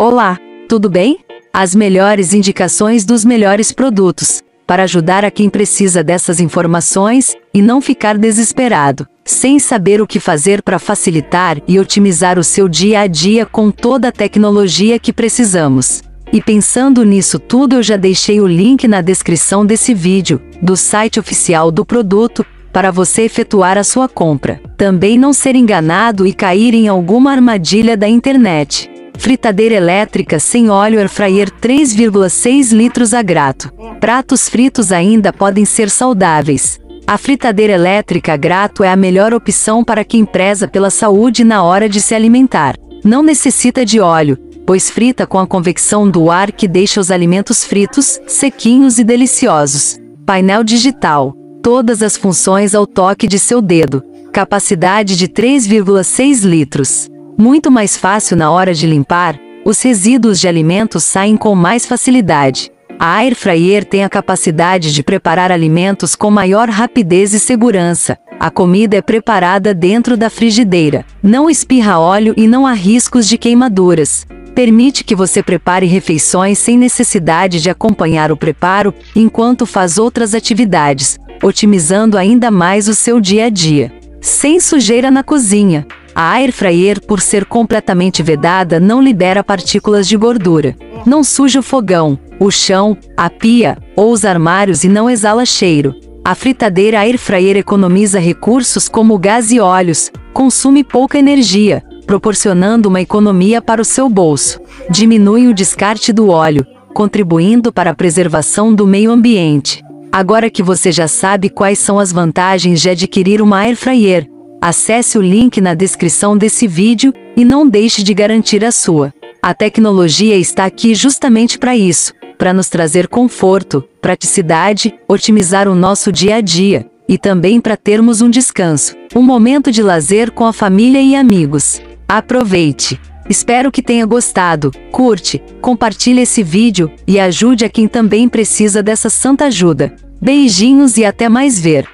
Olá, tudo bem? As melhores indicações dos melhores produtos, para ajudar a quem precisa dessas informações e não ficar desesperado, sem saber o que fazer para facilitar e otimizar o seu dia a dia com toda a tecnologia que precisamos. E pensando nisso tudo, eu já deixei o link na descrição desse vídeo, do site oficial do produto, para você efetuar a sua compra. Também não ser enganado e cair em alguma armadilha da internet. Fritadeira elétrica sem óleo air fryer 3,6 litros a grato. Pratos fritos ainda podem ser saudáveis. A fritadeira elétrica a grato é a melhor opção para quem preza pela saúde na hora de se alimentar. Não necessita de óleo, pois frita com a convecção do ar que deixa os alimentos fritos, sequinhos e deliciosos. Painel digital. Todas as funções ao toque de seu dedo. Capacidade de 3,6 litros muito mais fácil na hora de limpar, os resíduos de alimentos saem com mais facilidade. A air fryer tem a capacidade de preparar alimentos com maior rapidez e segurança. A comida é preparada dentro da frigideira. Não espirra óleo e não há riscos de queimaduras. Permite que você prepare refeições sem necessidade de acompanhar o preparo enquanto faz outras atividades, otimizando ainda mais o seu dia a dia. Sem sujeira na cozinha. A air fryer, por ser completamente vedada, não libera partículas de gordura. Não suja o fogão, o chão, a pia ou os armários e não exala cheiro. A fritadeira air fryer economiza recursos como gás e óleos, consome pouca energia, proporcionando uma economia para o seu bolso. Diminui o descarte do óleo, contribuindo para a preservação do meio ambiente. Agora que você já sabe quais são as vantagens de adquirir uma air fryer, Acesse o link na descrição desse vídeo e não deixe de garantir a sua. A tecnologia está aqui justamente para isso, para nos trazer conforto, praticidade, otimizar o nosso dia a dia e também para termos um descanso, um momento de lazer com a família e amigos. Aproveite! Espero que tenha gostado, curte, compartilhe esse vídeo e ajude a quem também precisa dessa santa ajuda. Beijinhos e até mais ver!